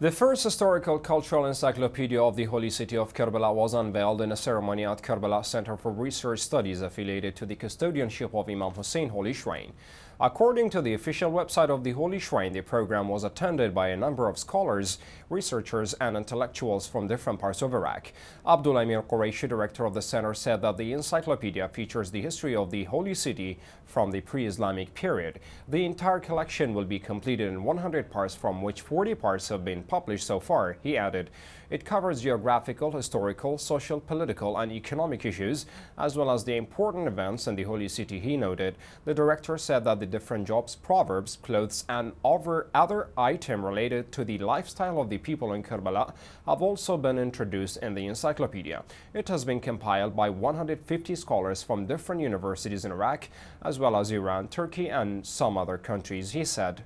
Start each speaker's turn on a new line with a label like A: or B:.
A: The first historical cultural encyclopedia of the holy city of Karbala was unveiled in a ceremony at Karbala Center for Research Studies affiliated to the custodianship of Imam Hussein Holy Shrine. According to the official website of the Holy Shrine, the program was attended by a number of scholars, researchers, and intellectuals from different parts of Iraq. Abdul Amir Quraishi, director of the center, said that the encyclopedia features the history of the holy city from the pre-Islamic period. The entire collection will be completed in 100 parts, from which 40 parts have been published so far, he added. It covers geographical, historical, social, political, and economic issues, as well as the important events in the holy city, he noted. The director said that the different jobs, proverbs, clothes, and other, other items related to the lifestyle of the people in Karbala have also been introduced in the encyclopedia. It has been compiled by 150 scholars from different universities in Iraq, as well as Iran, Turkey, and some other countries, he said.